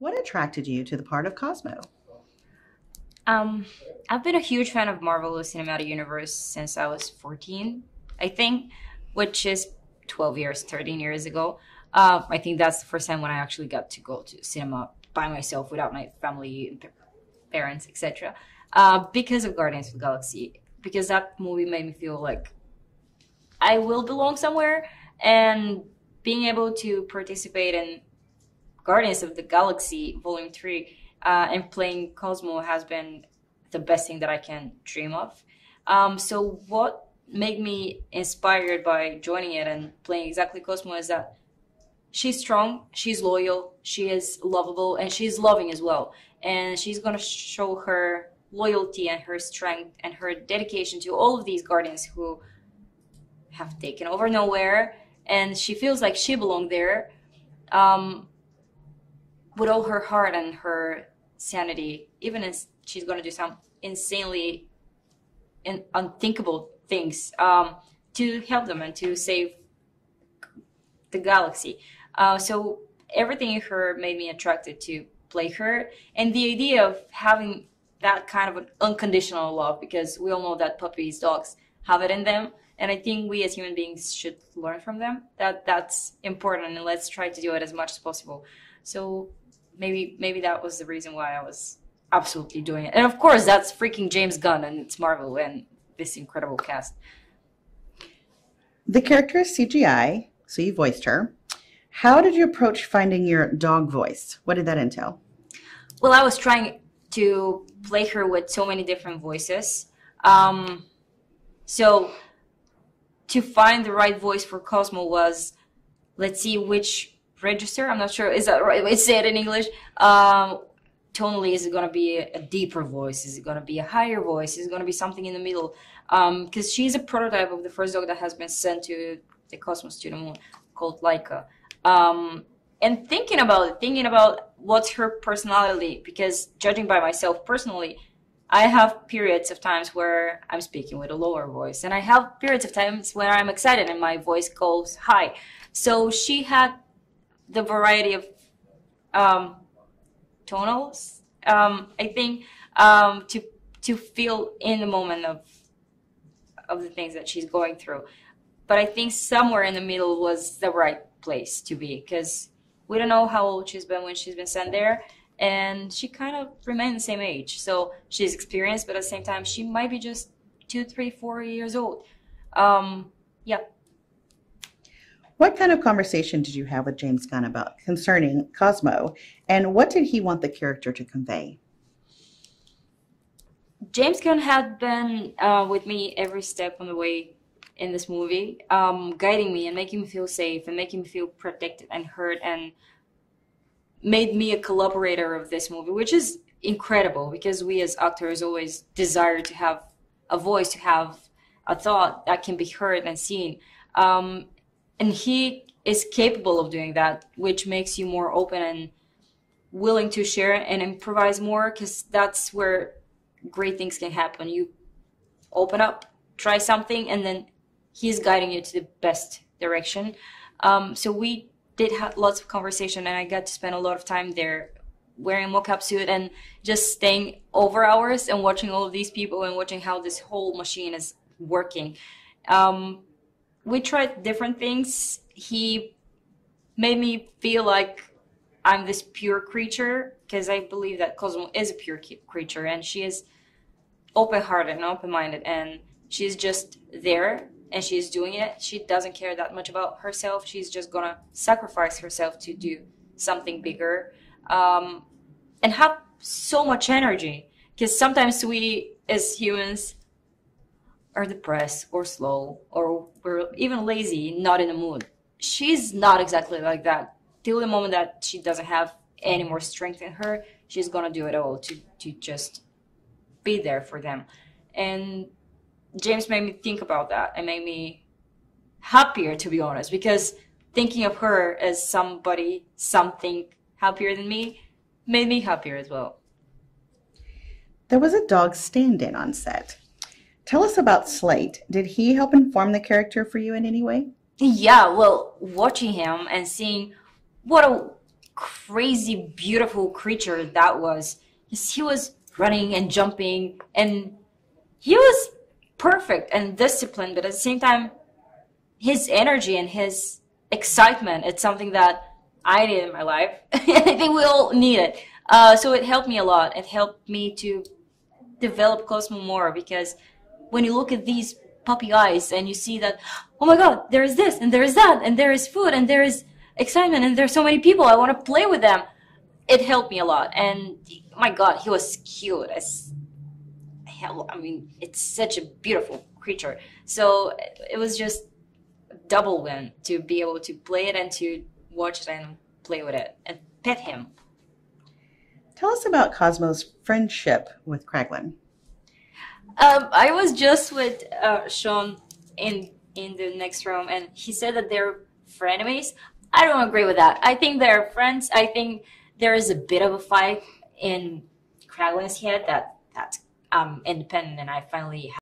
What attracted you to the part of Cosmo? Um, I've been a huge fan of Marvel Cinematic Universe since I was 14, I think, which is 12 years, 13 years ago. Uh, I think that's the first time when I actually got to go to cinema by myself without my family, parents, etc. Uh, because of Guardians of the Galaxy, because that movie made me feel like I will belong somewhere, and being able to participate in Guardians of the Galaxy Volume Three uh, and playing Cosmo has been the best thing that I can dream of. Um, so what made me inspired by joining it and playing exactly Cosmo is that she's strong, she's loyal, she is lovable, and she's loving as well. And she's gonna show her loyalty and her strength and her dedication to all of these guardians who have taken over nowhere and she feels like she belonged there. Um, with all her heart and her sanity, even if she's going to do some insanely and unthinkable things um, to help them and to save the galaxy. Uh, so everything in her made me attracted to play her, and the idea of having that kind of an unconditional love, because we all know that puppies, dogs have it in them, and I think we as human beings should learn from them. That that's important, and let's try to do it as much as possible. So maybe maybe that was the reason why I was absolutely doing it. And of course, that's freaking James Gunn and it's Marvel and this incredible cast. The character is CGI, so you voiced her. How did you approach finding your dog voice? What did that entail? Well, I was trying to play her with so many different voices. Um, so to find the right voice for Cosmo was let's see which register. I'm not sure. Is that right? It's said in English. Um, tonally, is it going to be a deeper voice? Is it going to be a higher voice? Is it going to be something in the middle? Because um, she's a prototype of the first dog that has been sent to the cosmos to the moon, called Laika. Um, and thinking about it, thinking about what's her personality, because judging by myself personally, I have periods of times where I'm speaking with a lower voice, and I have periods of times where I'm excited and my voice goes high. So she had the variety of um, tonals. Um, I think um, to to feel in the moment of of the things that she's going through. But I think somewhere in the middle was the right place to be because we don't know how old she's been when she's been sent there, and she kind of remained the same age. So she's experienced, but at the same time, she might be just two, three, four years old. Um, yeah. What kind of conversation did you have with James Gunn about concerning Cosmo, and what did he want the character to convey? James Gunn had been uh, with me every step on the way in this movie, um, guiding me and making me feel safe and making me feel protected and heard, and made me a collaborator of this movie, which is incredible because we as actors always desire to have a voice, to have a thought that can be heard and seen. Um, and he is capable of doing that which makes you more open and willing to share and improvise more because that's where great things can happen. You open up try something and then he's guiding you to the best direction. Um, so we did have lots of conversation and i got to spend a lot of time there wearing a mocap suit and just staying over hours and watching all of these people and watching how this whole machine is working. Um, we tried different things. He made me feel like I'm this pure creature because I believe that Cosmo is a pure creature and she is open-hearted and open-minded and she's just there and she's doing it. She doesn't care that much about herself. She's just gonna sacrifice herself to do something bigger um, and have so much energy because sometimes we as humans are depressed or slow or we're even lazy, not in the mood. She's not exactly like that. Till the moment that she doesn't have any more strength in her, she's gonna do it all to to just be there for them. And James made me think about that and made me happier to be honest, because thinking of her as somebody, something happier than me, made me happier as well. There was a dog stand in on set. Tell us about Slate. Did he help inform the character for you in any way? Yeah, well, watching him and seeing what a crazy beautiful creature that was. He was running and jumping and he was perfect and disciplined, but at the same time, his energy and his excitement, it's something that I need in my life. I think we all need it. Uh, so it helped me a lot. It helped me to develop Cosmo more because when you look at these puppy eyes and you see that, oh my God, there is this and there is that and there is food and there is excitement and there's so many people. I want to play with them. It helped me a lot. And my God, he was cute as hell. I mean, it's such a beautiful creature. So it was just a double win to be able to play it and to watch it and play with it and pet him. Tell us about Cosmo's friendship with Kraglin. Um, I was just with uh, Sean in in the next room, and he said that they're frenemies. I don't agree with that. I think they're friends. I think there is a bit of a fight in Kraglin's head that that's um, independent, and I finally